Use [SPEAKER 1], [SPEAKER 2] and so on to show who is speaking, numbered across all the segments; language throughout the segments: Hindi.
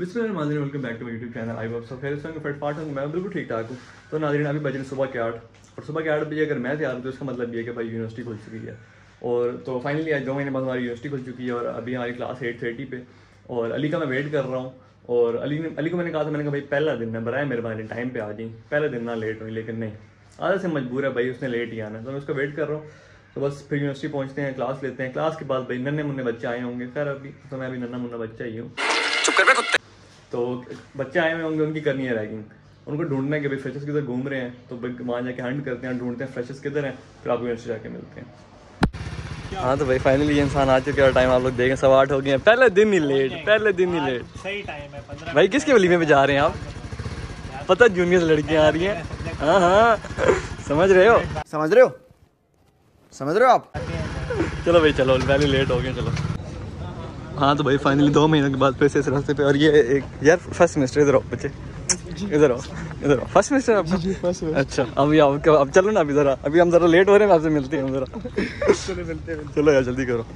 [SPEAKER 1] Bismillah welcome back to YouTube channel आई सब खैर संग फट फाट हूँ मैं बिल्कुल ठीक ठाक हूँ। तो नाजरीन, अभी बजे सुबह के आठ। और सुबह के आठ बजे अगर मैं तैयार हूँ तो इसका मतलब ये है कि भाई यूनिवर्सिटी खुल चुकी है। और तो फाइनली आज दो महीने बाद हमारी यूनिवर्सिटी खुल चुकी है और अभी हमारी क्लास एट थर्टी पे। और अली का मैं वेट कर रहा हूँ। और अली ने, अली को मैंने कहा था, मैंने कहा, भाई, पहला दिन है बराए मेहरबानी टाइम पे आ जाए पहले दिन ना लेट हुई लेकिन नहीं। आधा से मजबूर है भाई, उसने लेट ही आना तो मैं उसका वेट कर रहा हूँ। तो बस फिर यूनिवर्सिटी पहुँचते हैं क्लास लेते हैं। क्लास के बाद भाई नन्हे मुन्ने बच्चे आए होंगे। खैर, अभी तो मैं अभी नन्ना मुन्ना बच्चा ही हूँ। तो बच्चे आए हुए होंगे उनकी करनी है रैगिंग। उनको ढूंढना है कि भाई फ्रेशर्स किधर घूम रहे हैं तो वहाँ जाके हंट करते हैं ढूंढते हैं फ्रेशर्स किधर हैं फिर आपको यूनिवर्सिटी जाके मिलते हैं। हाँ तो भाई फाइनली ये इंसान आ चुके हैं टाइम आप लोग देखें सवा आठ हो गए हैं। पहले दिन ही लेट पहले दिन ही लेट
[SPEAKER 2] सही टाइम है
[SPEAKER 1] भाई किसके वलीमे पे जा रहे हैं आप? पता जूनियर लड़कियाँ आ रही हैं। हाँ हाँ। समझ रहे हो?
[SPEAKER 3] समझ रहे हो? समझ रहे हो आप?
[SPEAKER 1] चलो भाई चलो पहले लेट हो गए चलो। हाँ तो भाई फाइनली दो महीनों के बाद फिर से इस रास्ते पे। और ये एक यार फ़र्स्ट सेमेस्टर इधर आओ बच्चे। इधर आओ इधर आओ। फ़र्स्ट सेमेस्टर आपका? अच्छा अभी आओ क्या- अब चलो ना अभी ज़रा। अभी हम ज़रा लेट हो रहे हैं आपसे मिलते हैं ज़रा। चलो यार जल्दी करो।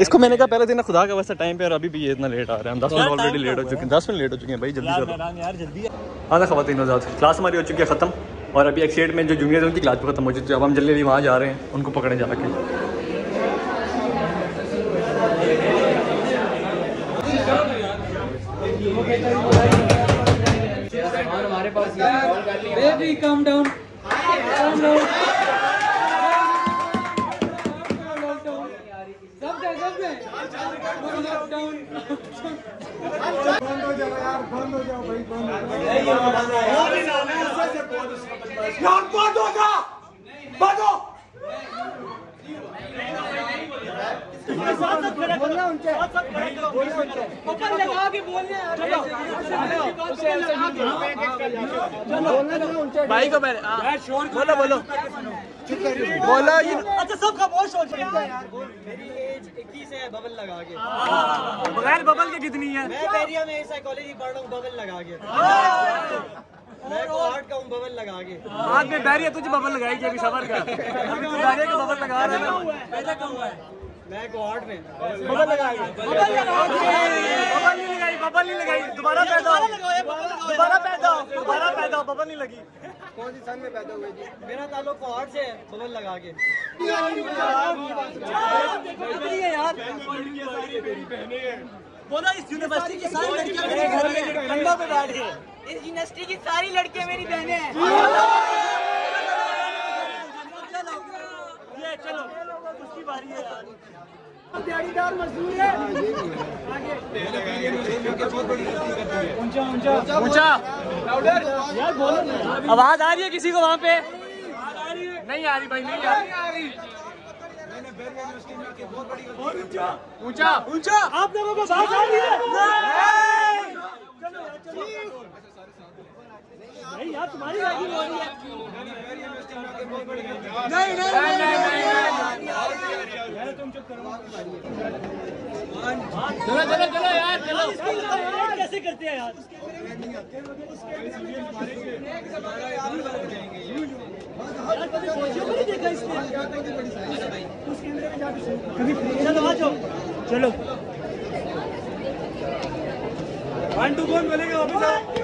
[SPEAKER 1] इसको मैंने कहा पहले दिन ना खुदा का वैसा टाइम पे और अभी भी ये इतना लेट आ रहे हैं। हम दस मिनट ऑलरेडी लेट हो चुके हैं? दस मिनट लेट हो चुके हैं भाई जल्दी चलो
[SPEAKER 2] जल्दी
[SPEAKER 1] हाँ। खवतिन आज़ाद क्लास हमारी हो चुकी है ख़त्म और अभी एक में जो जूनियर है उनकी क्लास भी खत्म हो चुकी है। अब हम जल्दी जल्दी वहाँ जा रहे हैं उनको पकड़े जाके
[SPEAKER 4] Baby, calm down. Calm down. सब गए सब गए Calm down. ऊपर लगा के बोलने
[SPEAKER 2] भाई को पहले बोलो बोलो। बोलो ये अच्छा सब खामोश हो जाए
[SPEAKER 5] मेरी एज 21 है बबल लगा के।
[SPEAKER 2] बगैर बबल के कितनी है?
[SPEAKER 5] मैं पेरिया में साइकोलॉजी पढ़ रहा हूँ बबल लगा के। मैं का बबल लगा के।
[SPEAKER 2] बाद में बैरिया तुझे बबल लगाई अभी सबर का। अभी बैरिया को बबल लगा रहा है।
[SPEAKER 5] मैं को में।
[SPEAKER 2] बबल लगाई बबल नहीं लगाई बबल नहीं लगाई दोबारा पैदा हो। दोबारा पैदा हो दोबारा पैदा हो बबल नहीं लगी।
[SPEAKER 5] कौन सी सन में पैदा हुए जी? मेरा ताल्लुक को से है बबल लगा के।
[SPEAKER 2] बोला इस यूनिवर्सिटी की सारी लड़कियाँ मेरे घर में कंधा पे बैठ गई
[SPEAKER 4] इस यूनिवर्सिटी की सारी लड़कियाँ मेरी बहनें हैं
[SPEAKER 2] चलो ये चलो उसकी बारी है यार
[SPEAKER 4] मजदूर है।
[SPEAKER 2] ऊँचा आवाज़ आ रही है किसी को वहाँ पे? नहीं आ रही भाई नहीं आ रही। ऊँचा। ऊँचा। आप लोगों को बात आ रही है। नहीं यार तुम्हारी रैगिंग हो रही है नहीं नहीं नहीं चलो चलो चलो यार चलो कैसे करते हैं यार चलो चलो वन टू कौन बोलेगा वापस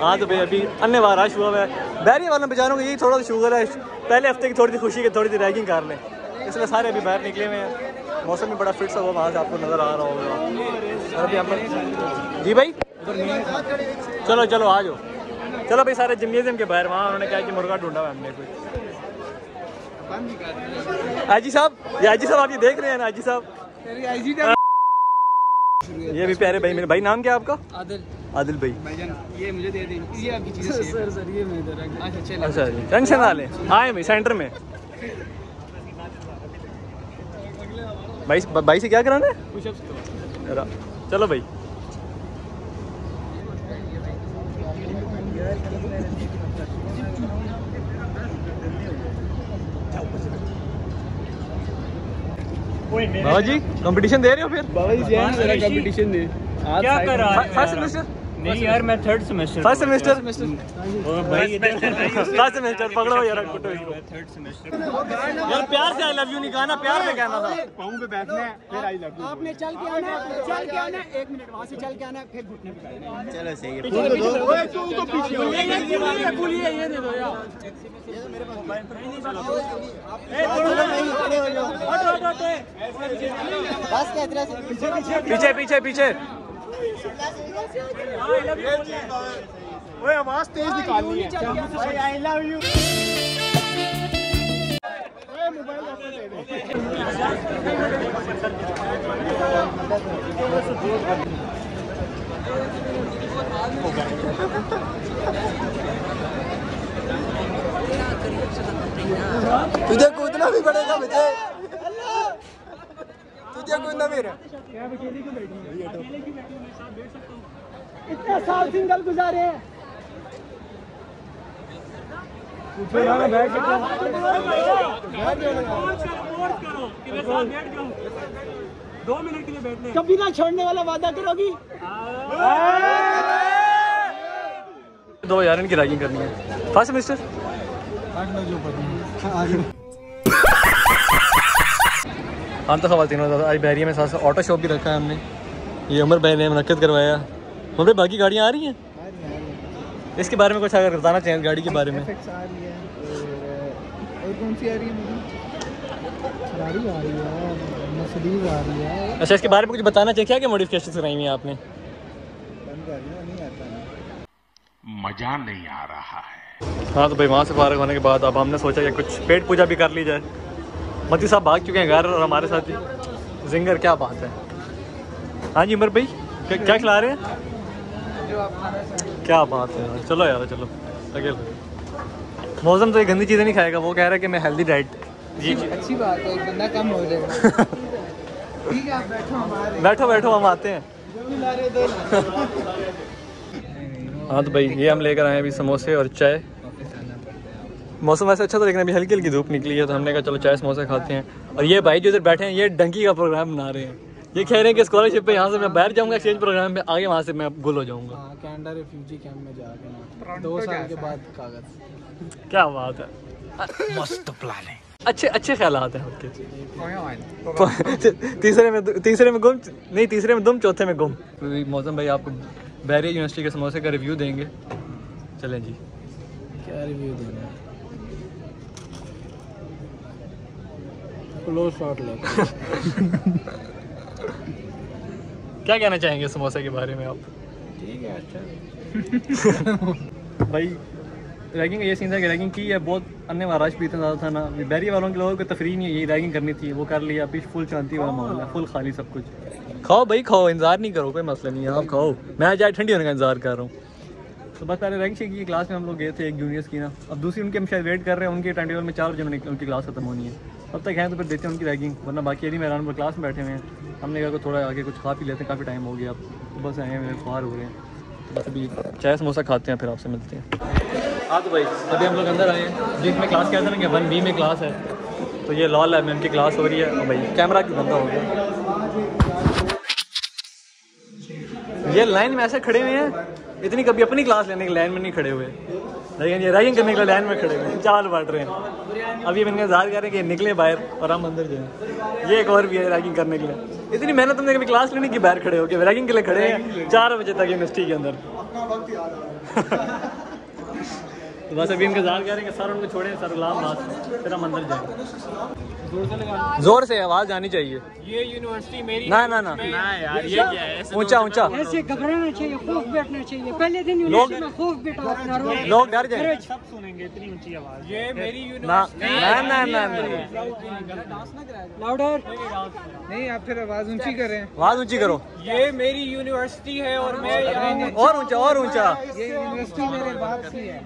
[SPEAKER 2] हाँ तो भाई अभी अन्य बार रश हुआ है। बैरिया वालों बेचारों को यही थोड़ा सा शुगर है। पहले हफ़्ते की थोड़ी सी खुशी की थोड़ी सी रैगिंग कर लें। इसलिए सारे अभी बाहर निकले हुए हैं। मौसम भी बड़ा फिट सा हुआ वहाँ से आपको नज़र आ रहा होगा। और अभी हम जी भाई? चलो चलो आ जाओ। चलो भाई सारे जिम्नेजियम के बाहर वहाँ उन्होंने कहा कि मुर्गा ढूंढा हुआ हमने कोई आजी साहब ये आजी साहब आप ये देख रहे हैं ना आजी साहब? ये भी प्यारे भाई मेरे भाई नाम क्या आपका?
[SPEAKER 4] आदिल।
[SPEAKER 1] आदिल भाई।
[SPEAKER 4] ये मुझे दे दें। ये आपकी चीज़ सर सर, अच्छा
[SPEAKER 1] अच्छा सेंटर हाँ, में। भाई भाई से क्या कराना है? चलो भाई। बाबा जी कंपटीशन दे रहे हो फिर?
[SPEAKER 6] बाबा जी कंपटीशन दे।
[SPEAKER 4] क्या कर रहा है?
[SPEAKER 1] फ़र्स्ट सेमेस्टर
[SPEAKER 4] नहीं यार मैं थर्ड सेमेस्टर
[SPEAKER 1] फ़र्स्ट सेमेस्टर
[SPEAKER 4] भाई
[SPEAKER 1] फ़र्स्ट सेमेस्टर पकड़ो यार कुटो इसको
[SPEAKER 4] थर्ड सेमेस्टर
[SPEAKER 1] यार प्यार से आई लव यू नहीं कहा ना प्यार से कहना था
[SPEAKER 6] पाँव पे बैठना है फिर आई लव
[SPEAKER 5] आपने चल के आना चल के आना है एक मिनट वहाँ से चल के आना फिर घुटने पे बैठना है।
[SPEAKER 7] चलो सही है
[SPEAKER 5] बस क्या इतना से
[SPEAKER 1] पीछे पीछे पीछे
[SPEAKER 6] ओए आवाज़ तेज निकालनी है। भाई आई लव यू मोबाइल दे दे।
[SPEAKER 7] तुझे कूदना भी पड़ेगा मुझे। तुझे कूदना भी
[SPEAKER 5] इतने साल सिंगल गुजारे हैं। कभी ना छोड़ने वाला वादा करोगी?
[SPEAKER 1] दो यार इनकी रैगिंग करनी है। फ़र्स्ट सेमेस्टर हम तो खवातीन आज बैरिया में साथ ऑटो शॉप भी रखा है हमने। ये उमर भाई ने मुनद करवाया। उमर भाई बाकी गाड़ियाँ आ रही हैं? इसके बारे में कुछ अगर बताना चाहिए गाड़ी के बारे में।
[SPEAKER 6] और कौन सी आ रही है मुझे? फरारी आ रही है मर्सिडीज आ रही है।
[SPEAKER 1] अच्छा इसके बारे में कुछ बताना चाहिए क्या क्या मॉडिफिकेशन कराई हुई आपने?
[SPEAKER 6] है
[SPEAKER 8] मज़ा नहीं आ रहा है।
[SPEAKER 1] हाँ तो भाई वहाँ से फारग होने के बाद अब हमने सोचा कि कुछ पेट पूजा भी कर ली जाए। मती साहब भाग चुके हैं घर और हमारे साथ ही। जिंगर क्या बात है। हाँ जी उमर भाई क्या क्या खिला रहे हैं? क्या बात है यार चलो यार चलो अकेले मौसम तो ये गंदी चीज़ें नहीं खाएगा वो कह रहा है कि मैं हेल्दी डाइट जी जी।
[SPEAKER 6] अच्छी बात है बंदा कम हो जाएगा ठीक है आप बैठो
[SPEAKER 1] बैठो बैठो हम आते हैं। हाँ तो भाई ये हम लेकर आए अभी समोसे और चाय। मौसम वैसे अच्छा था लेकिन अभी हल्की हल्की धूप निकली है तो हमने कहा चलो चाय समोसे खाते हैं। और ये भाई जो इधर बैठे हैं ये डंकी का प्रोग्राम बना रहे हैं। ये कह रहे हैं कि स्कॉलरशिप पे यहाँ से मैं बाहर जाऊँगा एक्सचेंज प्रोग्राम में आगे वहाँ से मैं गुल हो जाऊँगा।
[SPEAKER 6] हाँ कनाडा रिफ्यूजी कैंप में जाके दो साल के बाद कागज़।
[SPEAKER 1] क्या बात है। मस्त प्लानिंग अच्छे अच्छे ख्याल आते हैं आपके। तीसरे में तीसरे में गुम नहीं तीसरे में दुम चौथे में गुम। मौसम भाई आपको बैरिया यूनिवर्सिटी के समोसे का रिव्यू देंगे। चलें जी।
[SPEAKER 6] क्या रिव्यू देना क्लोज शॉट ले।
[SPEAKER 1] क्या कहना चाहेंगे समोसे के बारे में आप?
[SPEAKER 6] ठीक है अच्छा।
[SPEAKER 1] भाई रैगिंग का ये सीन था कि रैगिंग की है बहुत अन्य महाराज भी इतना ज़्यादा था ना। बैरी वालों के लोगों को तफरी नहीं है ये रैगिंग करनी थी वो कर लिया अभी फुल शांति वाला माहौल है फुल खाली सब कुछ। खाओ भाई खाओ इंतज़ार नहीं करो कोई मसला नहीं है आप खाओ। मैं आज ठंडी होने का इंतज़ार कर रहा हूँ। तो बस पहले रैंक की क्लास में हम लोग गए थे एक जूनियर्स की ना। अब दूसरी उनके हम शायद वेट कर रहे हैं, उनके टाइम टेबल में चार बजे उनकी क्लास खत्म होनी है। तब तक हैं तो फिर देते हैं उनकी रैगिंग वरना बाकी यदि मैदान पर क्लास में बैठे हुए हैं। हमने कहा कि थोड़ा आगे कुछ खा पी लेते हैं, काफ़ी टाइम हो गया। अब तो बस आए हुए ख्वार हो रहे हैं। तो बस अभी चाय समोसा खाते हैं, फिर आपसे मिलते हैं। हाँ तो भाई, अभी हम लोग अंदर आए हैं। जिसमें क्लास कहते हैं कि वन बी में क्लास है। तो ये लॉ लैब में उनकी क्लास हो रही है। और भाई कैमरा बंदा हो गया? ये लाइन में ऐसे खड़े हुए हैं इतनी कभी अपनी क्लास लेने के लाइन में नहीं खड़े हुए। लेकिन ये रैगिंग करने के लिए लाइन में खड़े हुए। चार बांट रहे हैं। अभी इनका इंतज़ार कर रहे हैं कि निकले बाहर और हम अंदर जाएँ। ये एक और भी है रैगिंग करने के लिए। इतनी मेहनत तुमने कभी क्लास लेने की बाहर खड़े हो गए रैगिंग के लिए खड़े हैं। चार बजे तक यूनिवर्सिटी के अंदर। तो बस अभी इंतज़ार करेंगे सर उनको छोड़ें सर गुलाम बात फिर हम अंदर जाएँगे ज़ोर से आवाज़ आनी चाहिए।
[SPEAKER 4] ये यूनिवर्सिटी मेरी
[SPEAKER 1] ना ना ना।
[SPEAKER 4] ना यार ये क्या है?
[SPEAKER 1] ऊँचा ऊँचा।
[SPEAKER 5] ऐसे घबराना चाहिए खौफ बैठना चाहिए। पहले दिन
[SPEAKER 1] लोग-
[SPEAKER 5] यूनिवर्सिटी में खौफ बैठा अपना रो
[SPEAKER 1] लोग डर जाए।
[SPEAKER 4] सब सुनेंगे इतनी ऊँची आवाज़। ये मेरी यूनिवर्सिटी
[SPEAKER 1] ना ना ना ना
[SPEAKER 5] लाउडर
[SPEAKER 6] नहीं आप फिर आवाज़ ऊँची करें।
[SPEAKER 1] आवाज़ ऊँची करो।
[SPEAKER 4] ये मेरी यूनिवर्सिटी है और मैं
[SPEAKER 1] और ऊँचा और ऊँचा।
[SPEAKER 6] ये यूनिवर्सिटी मेरे बाप की है।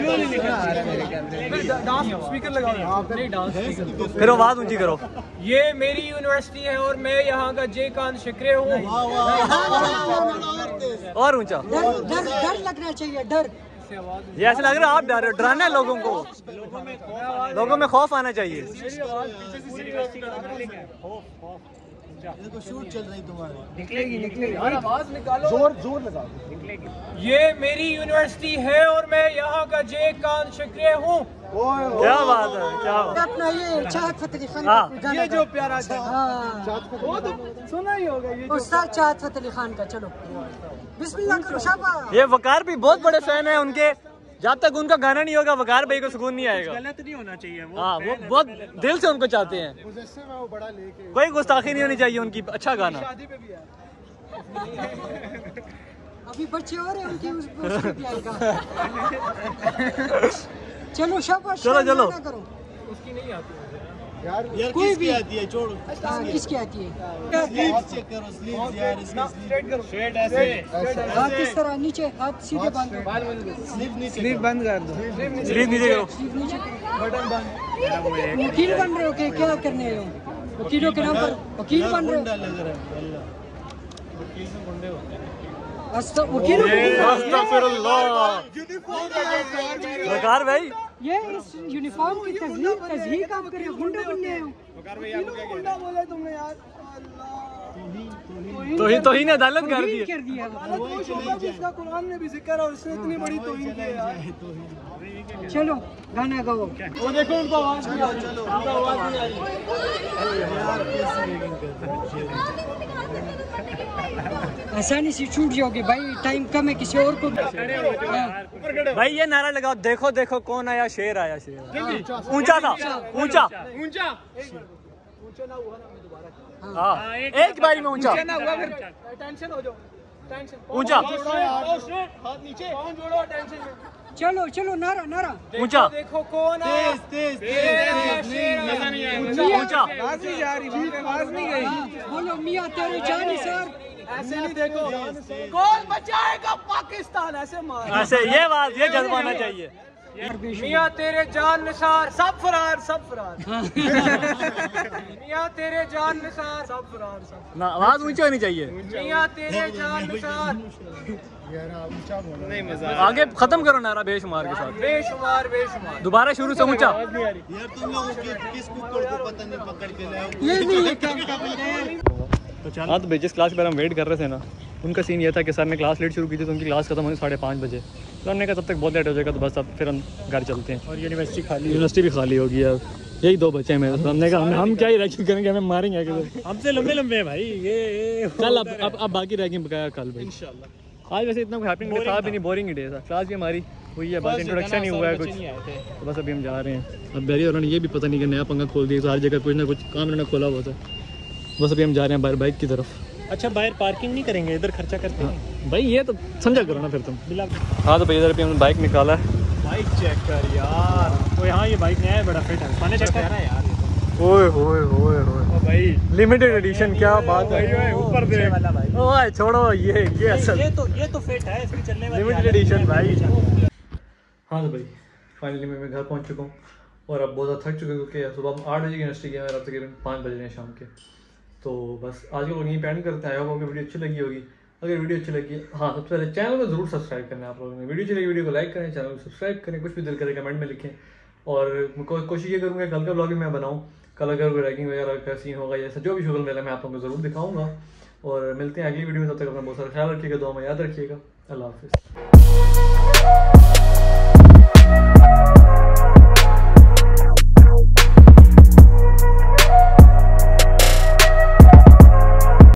[SPEAKER 6] क्यों नहीं लिखा आ रहा मेरे कैमरे में
[SPEAKER 4] स्पीकर लगाओ नहीं डांस
[SPEAKER 1] फिर आवाज़ ऊँची करो।
[SPEAKER 4] ये मेरी यूनिवर्सिटी है और मैं यहाँ का जय कांत शिकरे हूँ।
[SPEAKER 1] और ऊँचा।
[SPEAKER 5] डर लगना चाहिए डर।
[SPEAKER 1] ये ऐसा लग रहा है आप डर रहे डराना है लोगों को। लोगों में खौफ आना चाहिए।
[SPEAKER 7] देखो शूट चल रही तुम्हारी।
[SPEAKER 4] निकलेगी निकलेगी। यार आवाज़ निकालो।
[SPEAKER 7] ज़ोर ज़ोर लगा
[SPEAKER 4] ये मेरी यूनिवर्सिटी है और मैं यहाँ का जे कान शक्रिय हूँ।
[SPEAKER 1] क्या बात है क्या बात
[SPEAKER 9] अपना ये चाहत फतेह खान
[SPEAKER 1] हाँ।
[SPEAKER 9] का
[SPEAKER 4] ये जो प्यारा था।
[SPEAKER 9] हाँ।
[SPEAKER 4] वो तो सुना ही होगा ये
[SPEAKER 9] उस्ताद चाहत फतेह खान का चलो। बिस्मिल्लाह करो शाबाश
[SPEAKER 1] ये वकार भी बहुत बड़े फ़ैन है उनके। जब तक उनका गाना नहीं होगा वकार भाई को सुकून नहीं आएगा।
[SPEAKER 4] गलत नहीं होना चाहिए वो
[SPEAKER 1] हाँ वो बहुत दिल से उनको चाहते हैं।
[SPEAKER 7] लेके
[SPEAKER 1] कोई गुस्ताखी नहीं होनी चाहिए उनकी अच्छा गाना।
[SPEAKER 4] शादी पे भी है।
[SPEAKER 9] अभी बच्चे और हैं उनकी उस भी आएगा चलो शाबाश
[SPEAKER 1] चलो, चलो।
[SPEAKER 4] उसकी नहीं आती।
[SPEAKER 7] यार यार
[SPEAKER 9] कोई भी
[SPEAKER 7] आती है? छोड़।
[SPEAKER 9] हाँ, किसकी आती है?
[SPEAKER 7] चेक करो स्लीव्स यार
[SPEAKER 4] स्ट्रेट करो। स्ट्रेट ऐसे।
[SPEAKER 9] हाथ किस तरह? नीचे हाथ सीधे बाँध। दो
[SPEAKER 7] स्लीव नीचे
[SPEAKER 4] स्लीव बंद कर दो।
[SPEAKER 1] प्लीज़ नीचे करो।
[SPEAKER 9] स्लीव नीचे
[SPEAKER 4] बटन बंद।
[SPEAKER 9] वकील बन रहे हो कि क्या करने आए हो? वकीलों के नाम पर वकील बन रहे
[SPEAKER 7] गुंडा लग रहा है। अल्लाह।
[SPEAKER 9] हो।
[SPEAKER 1] वकार भाई।
[SPEAKER 9] ये इस यूनिफॉर्म की तस्दीक तस्दीक आप कर रहे गुंडे बनने आए हो।
[SPEAKER 4] गुंडा बोला तुमने यार।
[SPEAKER 1] तो ही तो ही ने अदालत कर दी।
[SPEAKER 9] कर दिया
[SPEAKER 4] शोभा जिसका कुरान में भी ज़िक्र और उसने इतनी बड़ी तोहिन की यार।
[SPEAKER 9] चलो गाना गाओ।
[SPEAKER 4] वो देखो उनको आवाज़ नहीं आ उनको आवाज़ नहीं आ रही
[SPEAKER 9] आसानी से छूट जाओगे भाई टाइम कम है किसी और को हाँ,
[SPEAKER 1] भाई ये नारा लगाओ देखो देखो कौन आया शेर आया शेर ऊँचा था ऊँचा
[SPEAKER 4] ऊँचा।
[SPEAKER 1] हाँ। एक बारी में ऊँचा।
[SPEAKER 4] ना हुआ फिर टेंशन हो जाओ।
[SPEAKER 1] ऊँचा
[SPEAKER 4] हाथ नीचे। कौन जोड़ो टेंशन। में
[SPEAKER 9] चलो चलो नारा नारा।
[SPEAKER 1] ऊँचा
[SPEAKER 4] देखो कौन तेज
[SPEAKER 7] तेज
[SPEAKER 1] ऊँचा ऊँचा
[SPEAKER 4] आवाज़ नहीं जा रही आवाज़ नहीं गई
[SPEAKER 9] बोलो मियाँ तेरे जानी सर।
[SPEAKER 4] ऐसे नहीं देखो। कौन बचाएगा पाकिस्तान? ऐसे मार।
[SPEAKER 1] ऐसे ये बात ये जज्बा आना चाहिए।
[SPEAKER 4] मियाँ तेरे जान निसार सब फरार सब फरार। मियाँ तेरे जान निसार सब फरार सब
[SPEAKER 1] ना आवाज़ ऊँची होनी चाहिए।
[SPEAKER 4] मियाँ तेरे जान निसार।
[SPEAKER 1] आगे खत्म करो नारा बेशुमार के साथ।
[SPEAKER 4] बेशुमार बेशुमार।
[SPEAKER 1] दोबारा शुरू से ऊँचा।
[SPEAKER 7] यार तुम लोगों की किस कुकर को पता नहीं पकड़ के लाए
[SPEAKER 9] ये नहीं है क्या बंदा है?
[SPEAKER 1] हाँ तो जिस क्लास पर हम वेट कर रहे थे ना उनका सीन ये था कि सर ने क्लास लेट शुरू की थी तो उनकी क्लास खत्म होनी साढ़े पाँच बजे। तो हमने कहा तब तक बहुत लेट हो जाएगा तो बस अब फिर हम घर चलते हैं। और यूनिवर्सिटी खाली यूनिवर्सिटी भी खाली होगी अब। यही दो बच्चे हैं मेरे तो हमने कहा हम, हम क्या ही रैगिंग करेंगे हमें मारेंगे
[SPEAKER 2] हमसे लंबे लंबे हैं भाई ये
[SPEAKER 1] कल अब अब अब बाकी रैगिंग बकाया कल भाई। आज वैसे इतना कोई हैपनिंग था भी नहीं बोरिंग ही डे था। क्लास भी हमारी हुई है बस इंट्रोडक्शन ही हुआ है कुछ। तो बस अभी हम जा रहे हैं। अब बैरी उन्होंने ये भी पता नहीं कि नया पंखा खोल दिया तो हर जगह कुछ ना कुछ काम उन्होंने खोला हुआ था। बस अभी हम जा रहे हैं बाहर बाइक की तरफ़।
[SPEAKER 2] अच्छा बाहर पार्किंग नहीं करेंगे इधर खर्चा करते हैं।
[SPEAKER 1] भाई ये तो समझा करो ना फिर तुम। हाँ तो भाई इधर भी हमने बाइक निकाला है।
[SPEAKER 2] बाइक चेक कर यार। वो यहाँ ये बाइक नया है बड़ा फिट है। पाने चेक कर। यार
[SPEAKER 1] ओए होए होए होए।
[SPEAKER 2] भाई।
[SPEAKER 1] लिमिटेड एडिशन क्या बात है।
[SPEAKER 2] ऊपर दे वाला भाई
[SPEAKER 1] ओए छोड़ो ये ये असल।
[SPEAKER 2] ये तो ये तो फिट है इसकी चलने वाली
[SPEAKER 1] लिमिटेड एडिशन भाई। हाँ तो भाई फाइनली मैं घर पहुँच चुका हूँ। और अब बहुत थक चुका हूँ क्योंकि सुबह हम आठ बजे की यूनिवर्सिटी गया और अब तकरीबन पाँच बज रहे हैं शाम के। तो बस आज के यहीं पैंड करते हैं। आपको वीडियो अच्छी लगी होगी। अगर वीडियो अच्छी लगी हाँ सबसे पहले चैनल को ज़रूर सब्सक्राइब करना आप लोगों ने। वीडियो अच्छी लगी वीडियो को लाइक करें चैनल को सब्सक्राइब करें, कुछ भी दिल करें कमेंट में लिखें। और कोशिश ये करूँगा कल का ब्लॉग मैं बनाऊँ। कल अगर कोई रैगिंग वगैरह का सीन होगा या जो भी शुगल मेला मैं आप लोगों को ज़रूर दिखाऊँगा। और मिलते हैं अगली वीडियो में। तब तक अपना बहुत सारा ख्याल रखिएगा दुआ में याद रखिएगा। अल्लाह हाफिज़।